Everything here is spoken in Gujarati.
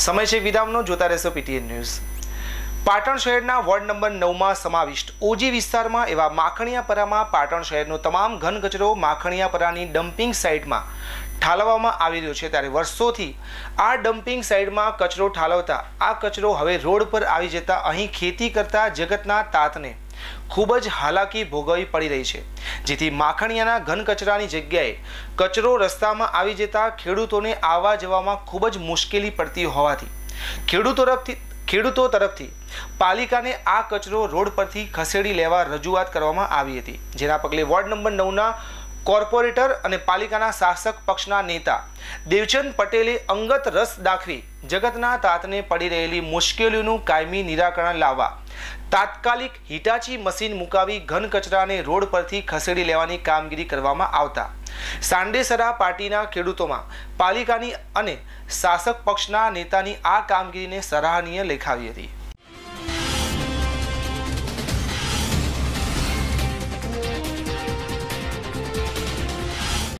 સમય છે વિદામનો, જોતા રહેશો પીટીએન ન્યૂઝ પાટણ શહેરના વોર્ડ નંબર નવમાં સમાવિષ્ટ ઓજી વિસ્તારમાં એવા માખણિયાપરામાં પાટણ શહેરનો તમામ ઘન કચરો માખણિયાપરાની ડમ્પિંગ સાઇટમાં ઠાલવવામાં આવી રહ્યો છે. ત્યારે વર્ષોથી આ ડમ્પિંગ સાઇટમાં કચરો ઠાલવતા, આ કચરો હવે રોડ પર આવી જતા અહીં ખેતી કરતા જગતના તાતને ખૂબ જ હાલાકી ભોગવવી પડી રહી છે. જેથી માખણિયાના ઘન કચરાની જગ્યાએ કચરો રસ્તામાં આવી જતા ખેડૂતોને આવવા જવામાં ખૂબ જ મુશ્કેલી પડતી હોવાથી ખેડૂતો તરફથી ખેડૂતો તરફથી પાલિકાને આ કચરો રોડ પરથી ખસેડી લેવા રજૂઆત કરવામાં આવી હતી. જેના પગલે વોર્ડ નંબર નવના કોર્પોરેટર અને પાલિકાના શાસક પક્ષના નેતા દેવચંદ પટેલે અંગત રસ દાખવી જગતના તાતને પડી રહેલી મુશ્કેલીઓનું કાયમી નિરાકરણ લાવવા તાત્કાલિક હિટાચી મશીન મુકાવી ઘન કચરાને રોડ પરથી ખસેડી લેવાની કામગીરી કરવામાં આવતા. સાંડેસરા પાર્ટીના ખેડૂતોમાં પાલિકાની અને શાસક પક્ષના નેતાની આ કામગીરીને સરાહનીય લેખાવી હતી.